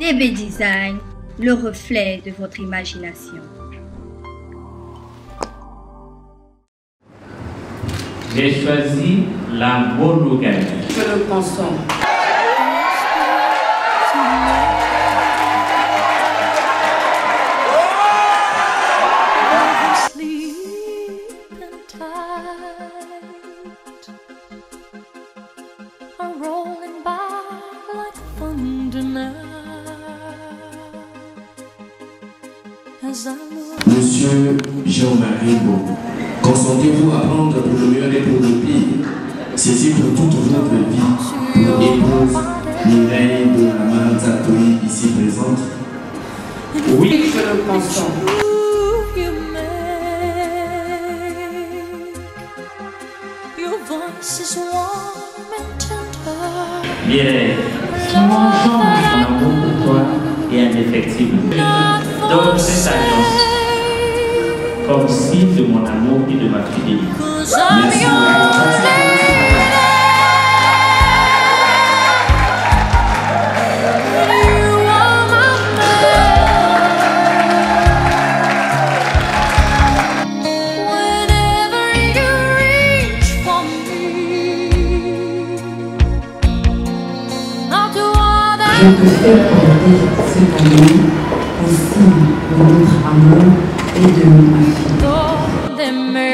DB Design, le reflet de votre imagination. J'ai choisi la monogamie. Je le consomme. Monsieur Jean-Marie Beau, consentez-vous à prendre pour le mieux et pour le pire Ceci pour toute votre vie, pour épouse Mireille de la Maranzatoui ici présente? Oui, je le consomme. Mireille, sois son amour pour toi est indéfectible. Donne cette alliance comme signe de mon amour et de ma fidélité. Merci. Je te fais porter ce cadeau au signe de notre amour et de ma fille.